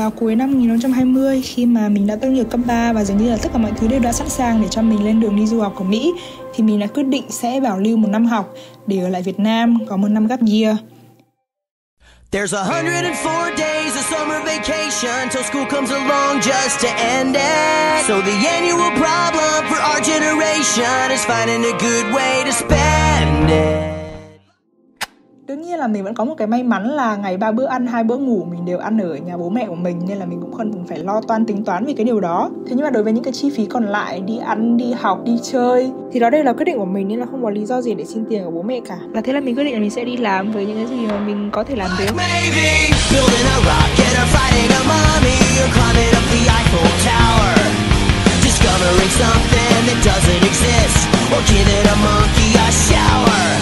vào cuối năm 2020 khi mà mình đã tốt nghiệp cấp 3 và dường như là tất cả mọi thứ đều đã sẵn sàng để cho mình lên đường đi du học của Mỹ, thì mình đã quyết định sẽ bảo lưu một năm học để ở lại Việt Nam có một năm gap year. There's 104 days of summer vacation till school comes along just to end it. So the annual problem for our generation is finding a good way to spend it. Đương nhiên là mình vẫn có một cái may mắn là ngày ba bữa ăn, hai bữa ngủ mình đều ăn ở nhà bố mẹ của mình nên là mình cũng không phải lo toan tính toán về cái điều đó. Thế nhưng mà đối với những cái chi phí còn lại, đi ăn, đi học, đi chơi, thì đó đây là quyết định của mình nên là không có lý do gì để xin tiền của bố mẹ cả. Là thế là mình quyết định là mình sẽ đi làm với những cái gì mà mình có thể làm được. Discovering something that doesn't exist. Or giving a monkey a shower.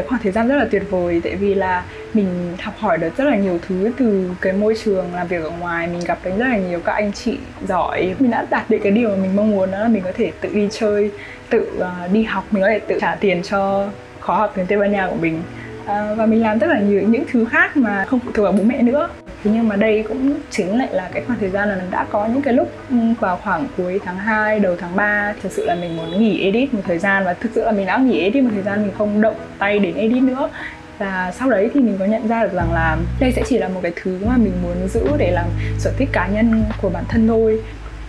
Cái khoảng thời gian rất là tuyệt vời tại vì là mình học hỏi được rất là nhiều thứ từ cái môi trường làm việc ở ngoài mình gặp đến rất là nhiều các anh chị giỏi. Mình đã đạt được cái điều mà mình mong muốn đó là mình có thể tự đi chơi tự uh, đi học mình có thể tự trả tiền cho khóa học tiếng tây ban nha của mình. Ờ, và mình làm rất là nhiều những thứ khác mà không phụ thuộc vào bố mẹ nữa thế nhưng mà đây cũng chính lại là cái khoảng thời gian là mình đã có những cái lúc ừ, vào khoảng cuối tháng 2, đầu tháng 3 thật sự là mình muốn nghỉ edit một thời gian. Và thực sự là mình đã nghỉ edit một thời gian mình không động tay đến edit nữa. Và sau đấy thì mình có nhận ra được rằng là đây sẽ chỉ là một cái thứ mà mình muốn giữ để làm sở thích cá nhân của bản thân thôi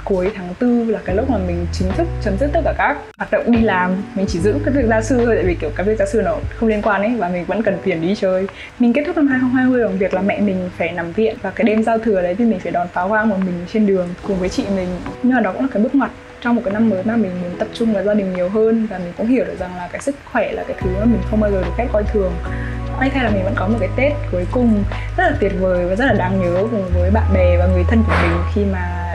cuối tháng tư là cái lúc mà mình chính thức chấm dứt tất cả các hoạt động đi làm. Mình chỉ giữ cái việc gia sư thôi, tại vì kiểu cái việc gia sư nó không liên quan ấy, và mình vẫn cần tiền đi chơi. Mình kết thúc năm 2020 bằng việc là mẹ mình phải nằm viện và cái đêm giao thừa đấy thì mình phải đón pháo hoa một mình trên đường cùng với chị mình. Nhưng mà đó cũng là cái bước ngoặt trong một cái năm mới mà mình muốn tập trung vào gia đình nhiều hơn và mình cũng hiểu được rằng là cái sức khỏe là cái thứ mà mình không bao giờ được phép coi thường. May thay là mình vẫn có một cái tết cuối cùng rất là tuyệt vời và rất là đáng nhớ cùng với bạn bè và người thân của mình khi mà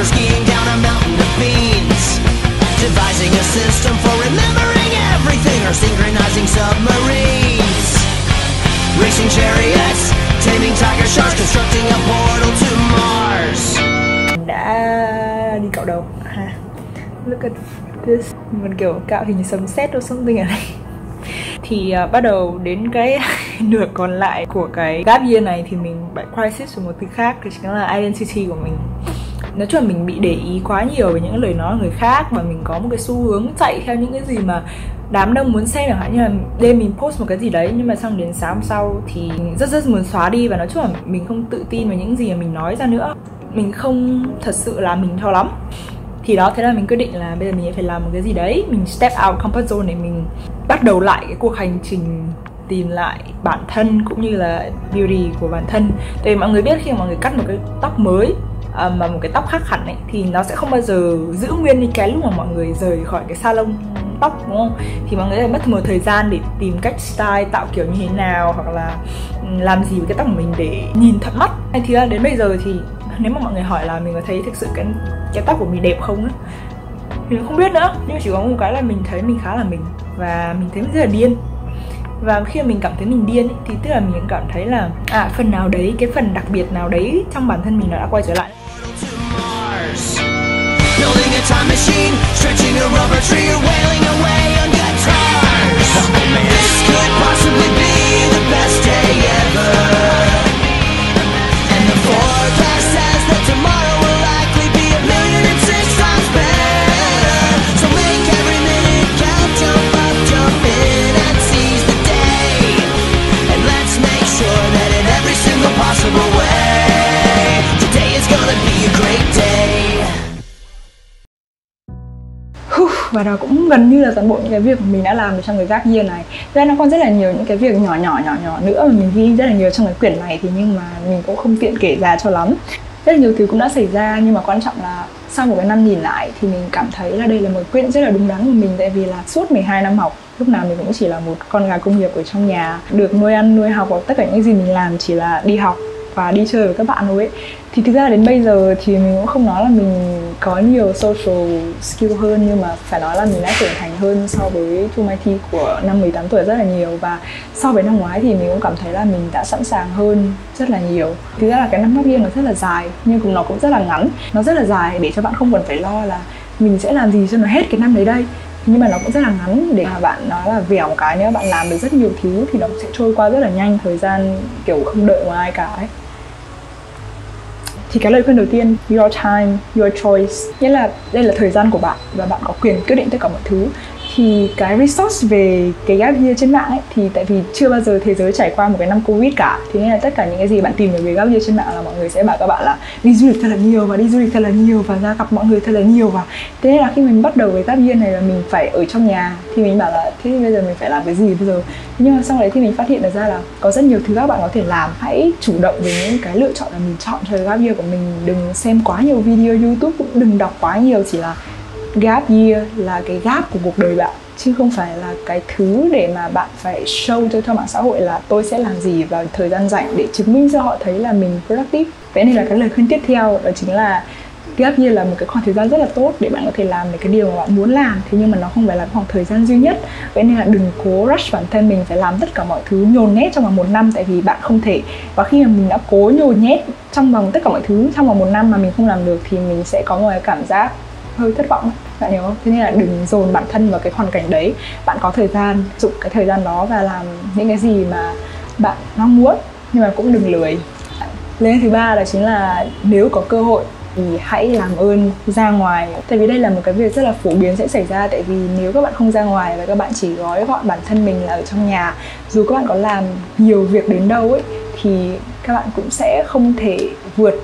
roller Skiing down a mountain of beans. Devising a system for remembering everything Or synchronizing submarines. Racing chariots Taming tiger sharks Constructing a portal to Mars. Đã đi cạo đầu. Ha. Look at this. Mình kiểu cạo hình sấm sét or something ở đây. Thì uh, bắt đầu đến cái nửa còn lại của cái gap year này thì mình lại crisis về một thứ khác thì chính là identity của mình nói chung là mình bị để ý quá nhiều về những lời nói của người khác và mình có một cái xu hướng chạy theo những cái gì mà đám đông muốn xem chẳng hạn. Như là đêm mình post một cái gì đấy, nhưng mà xong đến sáng hôm sau thì rất rất muốn xóa đi và nói chung là mình không tự tin vào những gì mà mình nói ra nữa. Mình không thật sự là mình cho lắm. Thì đó, thế là mình quyết định là bây giờ mình phải làm một cái gì đấy. Mình step out comfort zone để mình bắt đầu lại cái cuộc hành trình tìm lại bản thân cũng như là beauty của bản thân. Tại vì mọi người biết khi mà mọi người cắt một cái tóc mới à, mà một cái tóc khác hẳn ấy thì nó sẽ không bao giờ giữ nguyên như cái lúc mà mọi người rời khỏi cái salon tóc đúng không? Thì mọi người sẽ mất một thời gian để tìm cách style tạo kiểu như thế nào hoặc là ừ, làm gì với cái tóc của mình để nhìn thật mắt. Thì là đến bây giờ thì nếu mà mọi người hỏi là mình có thấy thực sự cái cái tóc của mình đẹp không ấy, mình không biết nữa. Nhưng mà chỉ có một cái là mình thấy mình khá là mình và mình thấy mình rất là điên. Và khi mà mình cảm thấy mình điên ấy, thì tức là mình cảm thấy là à phần nào đấy cái phần đặc biệt nào đấy trong bản thân mình nó đã quay trở lại. Machine, stretching a rubber tree, or wailing away và đó cũng gần như là toàn bộ những cái việc mà mình đã làm trong cái gap year này. Ra nó còn rất là nhiều những cái việc nhỏ nhỏ nhỏ nhỏ nữa mà mình ghi rất là nhiều trong cái quyển này thì nhưng mà mình cũng không tiện kể ra cho lắm. Rất là nhiều thứ cũng đã xảy ra nhưng mà quan trọng là sau một cái năm nhìn lại thì mình cảm thấy là đây là một quyết rất là đúng đắn của mình tại vì là suốt 12 năm học, lúc nào mình cũng chỉ là một con gà công nghiệp ở trong nhà, được nuôi ăn, nuôi học và tất cả những gì mình làm chỉ là đi học và đi chơi với các bạn thôi ấy. Thì thực ra đến bây giờ thì mình cũng không nói là mình có nhiều social skill hơn, nhưng mà phải nói là mình đã trưởng thành hơn so với thu Mai Thi của năm 18 tuổi rất là nhiều. Và so với năm ngoái thì mình cũng cảm thấy là mình đã sẵn sàng hơn rất là nhiều. Thực ra là cái năm gap year nó rất là dài, nhưng cũng nó cũng rất là ngắn. Nó rất là dài để cho bạn không cần phải lo là mình sẽ làm gì cho nó hết cái năm đấy đây. Nhưng mà nó cũng rất là ngắn để mà bạn nói là vẻo một cái. Nếu bạn làm được rất nhiều thứ thì nó sẽ trôi qua rất là nhanh, thời gian kiểu không đợi một ai cả ấy thì cái lời khuyên đầu tiên, your time, your choice. Nghĩa là đây là thời gian của bạn và bạn có quyền quyết định tất cả mọi thứ thì cái resource về cái gap year trên mạng ấy, thì tại vì chưa bao giờ thế giới trải qua một cái năm covid cả. Thế nên là tất cả những cái gì bạn tìm được về gap year trên mạng là mọi người sẽ bảo các bạn là đi du lịch thật là nhiều và đi du lịch thật là nhiều và ra gặp mọi người thật là nhiều và thế nên là khi mình bắt đầu với gap year này là mình phải ở trong nhà. Thì mình bảo là thế thì bây giờ mình phải làm cái gì bây giờ? Nhưng mà sau đấy thì mình phát hiện được ra là có rất nhiều thứ các bạn có thể làm. Hãy chủ động với những cái lựa chọn là mình chọn cho gap year của mình. Đừng xem quá nhiều video youtube, cũng đừng đọc quá nhiều, chỉ là gap year là cái gap của cuộc đời bạn, chứ không phải là cái thứ để mà bạn phải show cho cho mạng xã hội là tôi sẽ làm gì vào thời gian rảnh để chứng minh cho họ thấy là mình productive. Vậy nên là cái lời khuyên tiếp theo đó chính là gap year là một cái khoảng thời gian rất là tốt để bạn có thể làm được cái điều mà bạn muốn làm, thế nhưng mà nó không phải là khoảng thời gian duy nhất. Vậy nên là đừng cố rush bản thân mình, phải làm tất cả mọi thứ nhồn nhét trong vòng một năm, tại vì bạn không thể. Và khi mà mình đã cố nhồn nhét trong vòng tất cả mọi thứ trong vòng một năm mà mình không làm được thì mình sẽ có một cái cảm giác hơi thất vọng. Bạn hiểu không? Thế nên là đừng dồn bản thân vào cái hoàn cảnh đấy. Bạn có thời gian, dụng cái thời gian đó và làm những cái gì mà bạn mong muốn, nhưng mà cũng đừng lười. Lên thứ ba là chính là nếu có cơ hội thì hãy làm ơn ra ngoài. Tại vì đây là một cái việc rất là phổ biến sẽ xảy ra, tại vì nếu các bạn không ra ngoài và các bạn chỉ gói gọn bản thân mình là ở trong nhà, dù các bạn có làm nhiều việc đến đâu ấy, thì các bạn cũng sẽ không thể vượt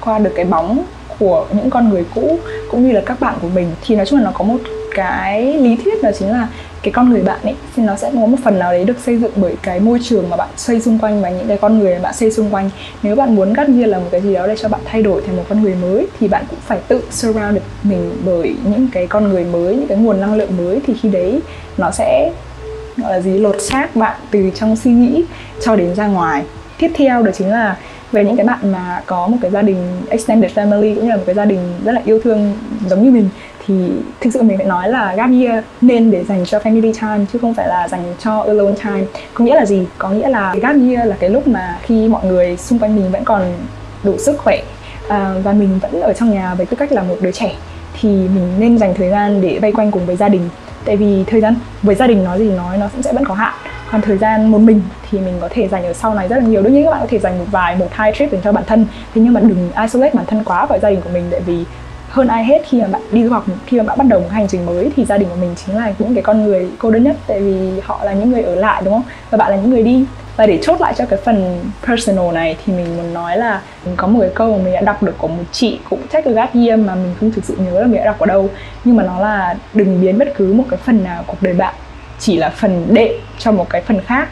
qua được cái bóng của những con người cũ cũng như là các bạn của mình, thì nói chung là nó có một cái lý thuyết đó chính là cái con người bạn ấy, thì nó sẽ có một phần nào đấy được xây dựng bởi cái môi trường mà bạn xây xung quanh và những cái con người mà bạn xây xung quanh. Nếu bạn muốn gắt như là một cái gì đó để cho bạn thay đổi thành một con người mới, thì bạn cũng phải tự surround được mình bởi những cái con người mới, những cái nguồn năng lượng mới, thì khi đấy nó sẽ, gọi là gì, lột xác bạn từ trong suy nghĩ cho đến ra ngoài. Tiếp theo đó chính là về những cái bạn mà có một cái gia đình extended family cũng như là một cái gia đình rất là yêu thương giống như mình thì thực sự mình phải nói là gap year nên để dành cho family time chứ không phải là dành cho alone time. Có nghĩa là gì? Có nghĩa là gap year là cái lúc mà khi mọi người xung quanh mình vẫn còn đủ sức khỏe à, và mình vẫn ở trong nhà với tư cách là một đứa trẻ thì mình nên dành thời gian để vây quanh cùng với gia đình. Tại vì thời gian với gia đình nói gì nói nó cũng sẽ vẫn có hạn còn thời gian một mình thì mình có thể dành ở sau này rất là nhiều. Đương nhiên các bạn có thể dành một vài, một hai trip dành cho bản thân. Thế nhưng mà đừng isolate bản thân quá khỏi gia đình của mình, tại vì hơn ai hết khi mà bạn đi du học, khi mà bạn bắt đầu một hành trình mới thì gia đình của mình chính là những cái con người cô đơn nhất, tại vì họ là những người ở lại, đúng không? Và bạn là những người đi. Và để chốt lại cho cái phần personal này thì mình muốn nói là mình có một cái câu mà mình đã đọc được của một chị cũng check gap year mà mình không thực sự nhớ là mình đã đọc ở đâu. Nhưng mà nó là đừng biến bất cứ một cái phần nào cuộc đời bạn chỉ là phần đệm cho một cái phần khác.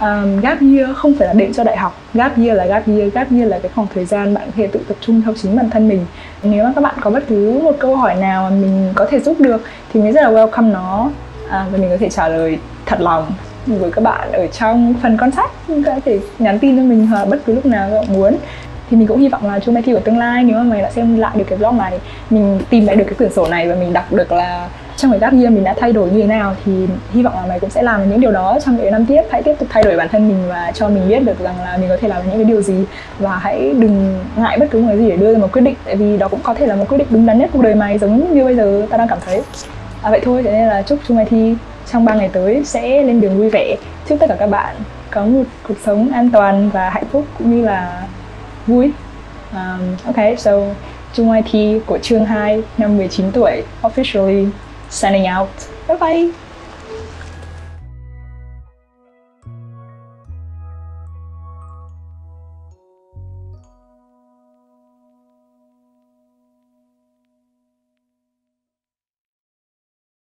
Um, gap year không phải là đệm cho đại học. Gap year là gap year gap year là cái khoảng thời gian bạn có thể tự tập trung theo chính bản thân mình. Nếu mà các bạn có bất cứ một câu hỏi nào mà mình có thể giúp được thì mình rất là welcome nó. À, và mình có thể trả lời thật lòng với các bạn ở trong phần contact. Bạn có thể nhắn tin cho mình hoặc bất cứ lúc nào các bạn muốn. Thì mình cũng hy vọng là chung thi của tương lai nếu mà mày đã xem lại được cái blog này mình tìm lại được cái quyển sổ này và mình đọc được là trong cái gap year mình đã thay đổi như thế nào thì hy vọng là mày cũng sẽ làm những điều đó trong những năm tiếp. Hãy tiếp tục thay đổi bản thân mình và cho mình biết được rằng là mình có thể làm những cái điều gì. Và hãy đừng ngại bất cứ một cái gì để đưa ra một quyết định tại vì đó cũng có thể là một quyết định đúng đắn nhất cuộc đời mày giống như bây giờ ta đang cảm thấy. À, vậy thôi thế nên là chúc chúng mày thi trong 3 ngày tới sẽ lên đường vui vẻ. Chúc tất cả các bạn có một cuộc sống an toàn và hạnh phúc cũng như là vui. Um, ok so Trung IT của chương 2 năm 19 tuổi officially. Signing out. Bye bye.